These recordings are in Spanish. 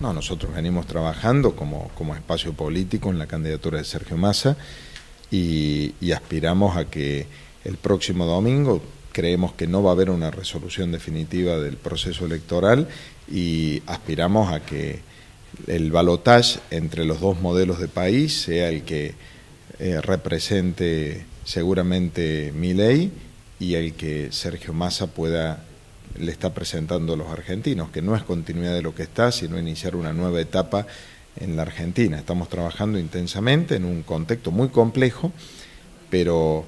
No, nosotros venimos trabajando como, como espacio político en la candidatura de Sergio Massa y, aspiramos a que el próximo domingo creemos que no va a haber una resolución definitiva del proceso electoral y aspiramos a que el balotaje entre los dos modelos de país sea el que eh, represente seguramente mi ley y el que Sergio Massa pueda le está presentando a los argentinos, que no es continuidad de lo que está, sino iniciar una nueva etapa en la Argentina. Estamos trabajando intensamente en un contexto muy complejo, pero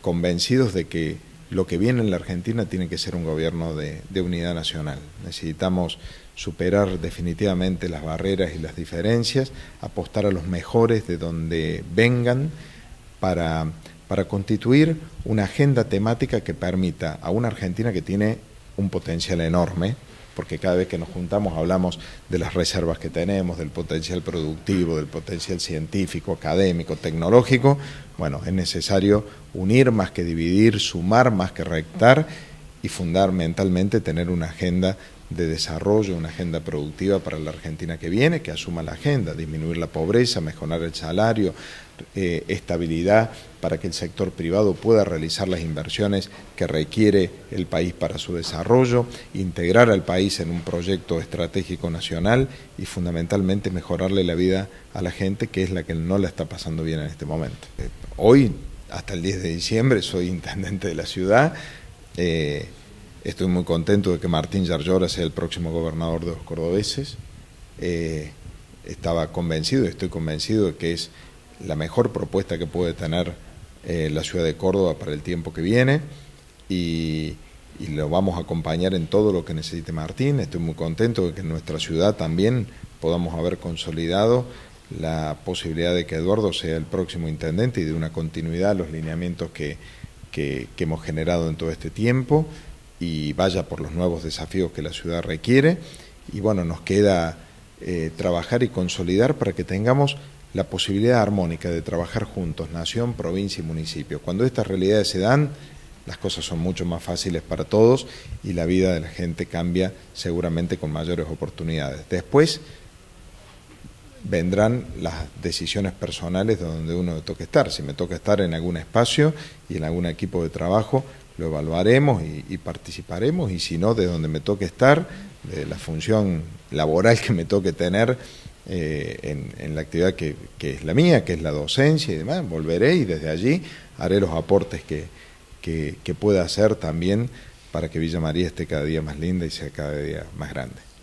convencidos de que lo que viene en la Argentina tiene que ser un gobierno de, unidad nacional. Necesitamos superar definitivamente las barreras y las diferencias, apostar a los mejores de donde vengan para, para constituir una agenda temática que permita a una Argentina que tiene un potencial enorme, porque cada vez que nos juntamos hablamos de las reservas que tenemos, del potencial productivo, del potencial científico, académico, tecnológico. Bueno, es necesario unir más que dividir, sumar más que rectar y fundamentalmente tener una agenda de desarrollo, una agenda productiva para la Argentina que viene, que asuma la agenda, disminuir la pobreza, mejorar el salario, eh, estabilidad para que el sector privado pueda realizar las inversiones que requiere el país para su desarrollo, integrar al país en un proyecto estratégico nacional y fundamentalmente mejorarle la vida a la gente que es la que no la está pasando bien en este momento. Eh, hoy, hasta el 10 de diciembre, soy intendente de la ciudad. Eh, Estoy muy contento de que Martín Yarlora sea el próximo gobernador de los cordobeses. Eh, estaba convencido estoy convencido de que es la mejor propuesta que puede tener eh, la ciudad de Córdoba para el tiempo que viene y, lo vamos a acompañar en todo lo que necesite Martín. Estoy muy contento de que en nuestra ciudad también podamos haber consolidado la posibilidad de que Eduardo sea el próximo intendente y de una continuidad a los lineamientos que hemos generado en todo este tiempo y vaya por los nuevos desafíos que la ciudad requiere. Y bueno, nos queda eh, trabajar y consolidar para que tengamos la posibilidad armónica de trabajar juntos, nación, provincia y municipio. Cuando estas realidades se dan, las cosas son mucho más fáciles para todos y la vida de la gente cambia seguramente con mayores oportunidades. Después vendrán las decisiones personales de donde uno toque estar. Si me toca estar en algún espacio y en algún equipo de trabajo, lo evaluaremos y, participaremos y si no, de donde me toque estar, de la función laboral que me toque tener eh, en, la actividad que, es la mía, que es la docencia y demás, volveré y desde allí haré los aportes que, que pueda hacer también para que Villa María esté cada día más linda y sea cada día más grande.